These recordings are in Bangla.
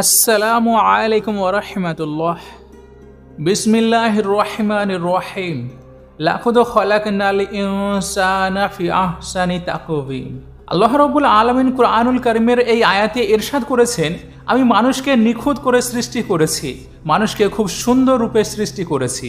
আসসালামু আলাইকুম ওরহমতুল্লাহ বিসমিল্লাহ রহমান রহিম লাখুদ খলাকনাল ইনসানা ফি আহসানি তাকবিম আল্লাহ রবুল আলমিন কুরআনুল করিমের এই আয়াতে ইরশাদ করেছেন, আমি মানুষকে নিখুঁত করে সৃষ্টি করেছি, মানুষকে খুব সুন্দর রূপে সৃষ্টি করেছি।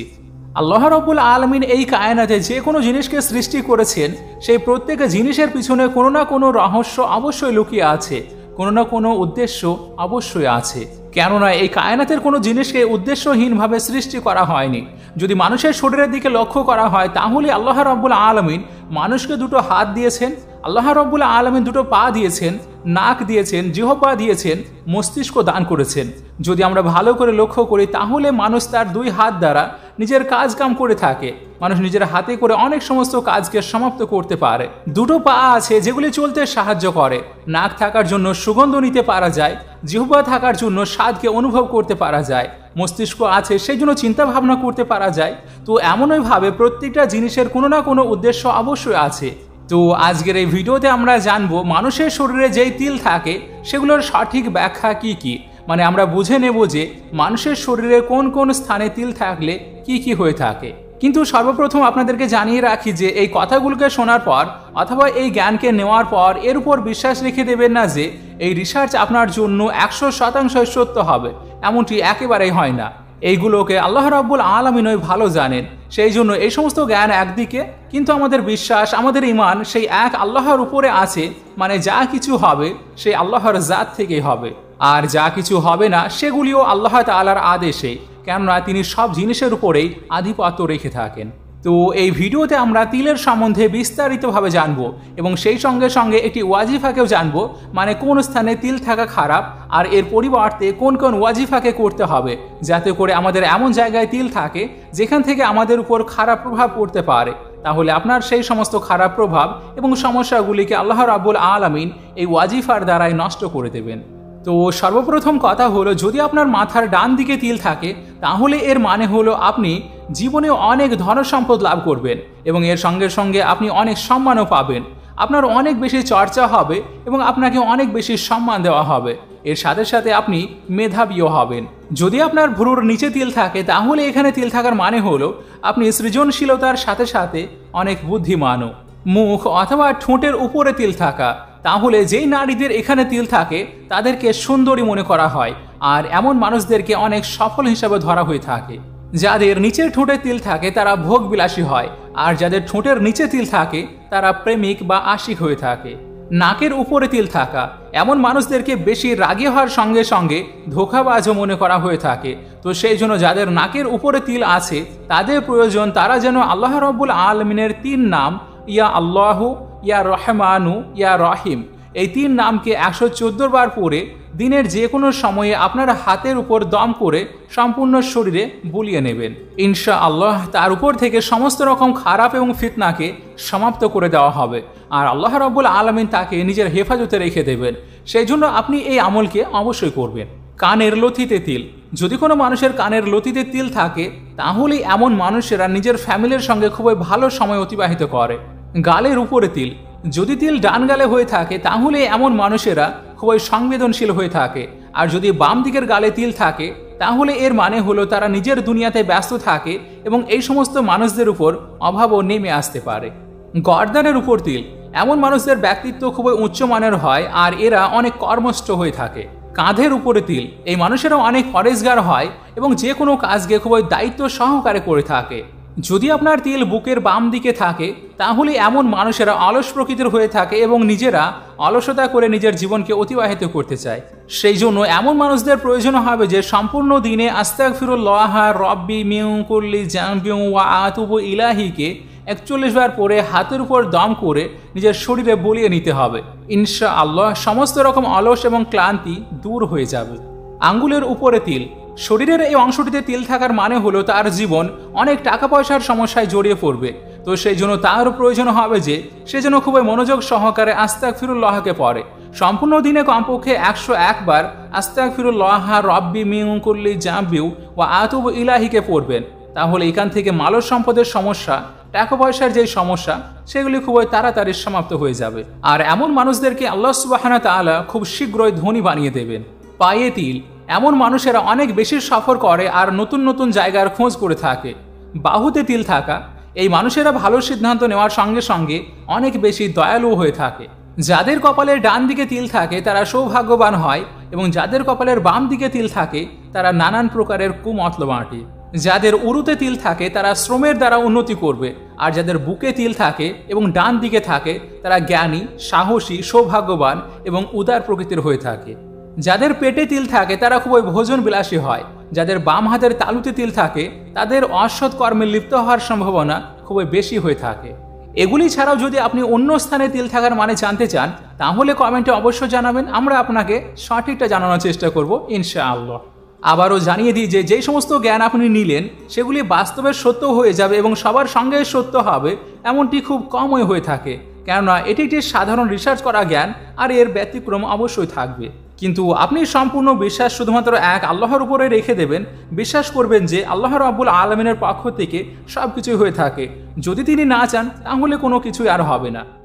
আল্লাহ রবুল আলমিন এই কায়নাতে যে কোনো জিনিসকে সৃষ্টি করেছেন, সেই প্রত্যেক জিনিসের পিছনে কোনো না কোনো রহস্য অবশ্যই লুকিয়ে আছে। কোনো না কোনো উদ্দেশ্য অবশ্যই আছে। কেননা এই কায়নাতের কোনো জিনিসকে উদ্দেশ্যহীনভাবে সৃষ্টি করা হয়নি। যদি মানুষের শরীরের দিকে লক্ষ্য করা হয়, তাহলে আল্লাহ রাবুল আলমিন মানুষকে দুটো হাত দিয়েছেন আল্লাহ রব্বুল আলমিন দুটো পা দিয়েছেন, নাক দিয়েছেন জিহপা দিয়েছেন, মস্তিষ্ক দান করেছেন। যদি আমরা ভালো করে লক্ষ্য করি, তাহলে মানুষ তার দুই হাত দ্বারা নিজের কাজ কাম করে থাকে। মানুষ নিজের হাতে করে অনেক সমস্ত কাজকে সমাপ্ত করতে পারে। দুটো পা আছে যেগুলি চলতে সাহায্য করে। নাক থাকার জন্য সুগন্ধ নিতে পারা যায়, জিহ্বা থাকার জন্য স্বাদকে অনুভব করতে পারা যায়। মস্তিষ্ক আছে সেই জন্য চিন্তা ভাবনা করতে পারা যায়। তো এমনইভাবে প্রত্যেকটা জিনিসের কোনো না কোনো উদ্দেশ্য অবশ্যই আছে। তো আজকের এই ভিডিওতে আমরা জানব, মানুষের শরীরে যেই তিল থাকে, সেগুলোর সঠিক ব্যাখ্যা কি কি? মানে আমরা বুঝে নেব যে মানুষের শরীরে কোন কোন স্থানে তিল থাকলে কি কি হয়ে থাকে। কিন্তু সর্বপ্রথম আপনাদেরকে জানিয়ে রাখি যে এই কথাগুলোকে শোনার পর অথবা এই জ্ঞানকে নেওয়ার পর এর উপর বিশ্বাস রেখে দেবেন না যে এই রিসার্চ আপনার জন্য একশো শতাংশ সত্য হবে, এমনটি একেবারেই হয় না। এইগুলোকে আল্লাহ রাব্বুল আলমিনই ভালো জানেন। সেই জন্য এই সমস্ত জ্ঞান একদিকে, কিন্তু আমাদের বিশ্বাস, আমাদের ইমান সেই এক আল্লাহর উপরে আছে মানে যা কিছু হবে সেই আল্লাহর জাত থেকেই হবে। আর যা কিছু হবে না সেগুলিও আল্লাহ তালার আদেশে, কেননা তিনি সব জিনিসের উপরেই আধিপত্য রেখে থাকেন। তো এই ভিডিওতে আমরা তিলের সম্বন্ধে বিস্তারিতভাবে জানব এবং সেই সঙ্গে সঙ্গে একটি ওয়াজিফাকেও জানব মানে কোন স্থানে তিল থাকা খারাপ আর এর পরিবর্তে কোন কোন ওয়াজিফাকে করতে হবে, যাতে করে আমাদের এমন জায়গায় তিল থাকে যেখান থেকে আমাদের উপর খারাপ প্রভাব পড়তে পারে। তাহলে আপনার সেই সমস্ত খারাপ প্রভাব এবং সমস্যাগুলিকে আল্লাহ রাবুল আলামিন এই ওয়াজিফার দ্বারাই নষ্ট করে দেবেন। তো সর্বপ্রথম কথা হলো, যদি আপনার মাথার ডান দিকে তিল থাকে, তাহলে এর মানে হলো আপনি জীবনে অনেক ধন সম্পদ লাভ করবেন এবং এর সঙ্গে সঙ্গে আপনি অনেক সম্মানও পাবেন। আপনার অনেক বেশি চর্চা হবে এবং আপনাকে অনেক বেশি সম্মান দেওয়া হবে। এর সাথে সাথে আপনি মেধাবীও হবেন। যদি আপনার ভ্রুর নিচে তিল থাকে, তাহলে এখানে তিল থাকার মানে হলো আপনি সৃজনশীলতার সাথে সাথে অনেক বুদ্ধিমানও। মুখ অথবা ঠোঁটের উপরে তিল থাকা, তাহলে যেই নারীদের এখানে তিল থাকে, তাদেরকে সুন্দরী মনে করা হয়। আর এমন মানুষদেরকে অনেক সফল হিসাবে ধরা হয়ে থাকে। যাদের নিচের ঠোঁটে তিল থাকে, তারা ভোগ বিলাসী হয়, আর যাদের ঠোঁটের নিচে তিল থাকে, তারা প্রেমিক বা আশিক হয়ে থাকে। নাকের উপরে তিল থাকা, এমন মানুষদেরকে বেশি রাগী হওয়ার সঙ্গে সঙ্গে ধোকাবাজও মনে করা হয়ে থাকে। তো সেই জন্য যাদের নাকের উপরে তিল আছে, তাদের প্রয়োজন, তারা যেন আল্লাহ রব্বুল আলমিনের তিন নাম, ইয়া আল্লাহ, ইয়া রহমানু, ইয়া রহিম। এই তিন নামকে একশো চোদ্দ বার পরে দিনের যে কোনো সময়ে আপনার হাতের উপর দম করে সম্পূর্ণ শরীরে বুলিয়ে নেবেন। ইনশা আল্লাহ তার উপর থেকে সমস্ত রকম খারাপ এবং ফিতনাকে সমাপ্ত করে দেওয়া হবে। আর আল্লাহ রব্বুল আলমিন তাকে নিজের হেফাজতে রেখে দেবেন। সেই জন্য আপনি এই আমলকে অবশ্যই করবেন। কানের লথিতে তিল। যদি কোনো মানুষের কানের লতিতে তিল থাকে, তাহলেই এমন মানুষেরা নিজের ফ্যামিলির সঙ্গে খুবই ভালো সময় অতিবাহিত করে। গালের উপরে তিল। যদি তিল ডান গালে হয়ে থাকে, তাহলে এমন মানুষেরা খুবই সংবেদনশীল হয়ে থাকে। আর যদি বাম দিকের গালে তিল থাকে, তাহলে এর মানে হলো তারা নিজের দুনিয়াতে ব্যস্ত থাকে এবং এই সমস্ত মানুষদের উপর অভাবও নেমে আসতে পারে। গর্দানের উপর তিল, এমন মানুষদের ব্যক্তিত্ব খুবই উচ্চমানের হয় আর এরা অনেক কর্মষ্ঠ হয়ে থাকে। কাঁধের উপরে তিল, এই মানুষেরা অনেক ফরেজগার হয় এবং যে কোনো কাজকে খুবই দায়িত্ব সহকারে করে থাকে। যদি আপনার তিল বুকের বাম দিকে থাকে, তাহলে এমন মানুষেরা অলস প্রকৃতির হয়ে থাকে এবং নিজেরা অলসতা করে নিজের জীবনকে অতিবাহিত করতে চায়। সেই জন্য এমন মানুষদের প্রয়োজন হবে যে সম্পূর্ণ দিনে আস্তাক ফিরুল্লাহ রব্বি মিউ কুল্লি জাম্বিউ ওয়া আতুবু ইলাহিকে একচল্লিশ বার পরে হাতের উপর দম করে নিজের শরীরে বলিয়ে নিতে হবে। ইনশা আল্লাহ সমস্ত রকম অলস এবং ক্লান্তি দূর হয়ে যাবে। আঙ্গুলের উপরে তিল শরীরের এই অংশটিতে তিল থাকার মানে হলো তার জীবন অনেক টাকা পয়সার সমস্যায় জড়িয়ে পড়বে। তো সেই জন্য তার প্রয়োজন হবে যে, সে যেন খুবই মনোযোগ সহকারে আস্তাক ফিরুল্লাহকে পড়ে। সম্পূর্ণ দিনে কমপক্ষে একশো একবার আস্তাক ফিরুল্লাহ রব্বি মিউকুল্লি জাম্বিউ ও আতুব ইলাহিকে পড়বেন। তাহলে এখান থেকে মালস সম্পদের সমস্যা টাকা পয়সার যে সমস্যা, সেগুলি খুবই তাড়াতাড়ি সমাপ্ত হয়ে যাবে। আর এমন মানুষদেরকে আল্লাহ সুবাহানা তালা খুব শীঘ্রই ধনী বানিয়ে দেবেন। পায়ে তিল। এমন মানুষেরা অনেক বেশি সফর করে আর নতুন নতুন জায়গার খোঁজ করে থাকে। বাহুতে তিল থাকা, এই মানুষেরা ভালো সিদ্ধান্ত নেওয়ার সঙ্গে সঙ্গে অনেক বেশি দয়ালু হয়ে থাকে। যাদের কপালের ডান দিকে তিল থাকে, তারা সৌভাগ্যবান হয় এবং যাদের কপালের বাম দিকে তিল থাকে, তারা নানান প্রকারের কুমতলবাঁটি যাদের উরুতে তিল থাকে, তারা শ্রমের দ্বারা উন্নতি করবে। আর যাদের বুকে তিল থাকে এবং ডান দিকে থাকে, তারা জ্ঞানী, সাহসী, সৌভাগ্যবান এবং উদার প্রকৃতির হয়ে থাকে। যাদের পেটে তিল থাকে, তারা খুবই ভোজন বিলাসী হয়। যাদের বাম হাতের তালুতে তিল থাকে, তাদের অসৎ কর্মে লিপ্ত হওয়ার সম্ভাবনা খুবই বেশি হয়ে থাকে। এগুলি ছাড়াও যদি আপনি অন্য স্থানে তিল থাকার মানে জানতে চান, তাহলে কমেন্টে অবশ্যই জানাবেন, আমরা আপনাকে সঠিকটা জানানোর চেষ্টা করব, ইনশাআল্লাহ। আবারও জানিয়ে দিই যে, যেই সমস্ত জ্ঞান আপনি নিলেন, সেগুলি বাস্তবে সত্য হয়ে যাবে এবং সবার সঙ্গে সত্য হবে, এমনটি খুব কমই হয়ে থাকে। কেননা, এটি একটি সাধারণ রিসার্চ করা জ্ঞান, আর এর ব্যতিক্রম অবশ্যই থাকবে। কিন্তু আপনি সম্পূর্ণ বিশ্বাস শুধুমাত্র এক আল্লাহর উপরে রেখে দেবেন, বিশ্বাস করবেন যে আল্লাহ রাব্বুল আলমিনের পক্ষ থেকে সব কিছুই হয়ে থাকে। যদি তিনি না চান, তাহলে কোনো কিছুই আর হবে না।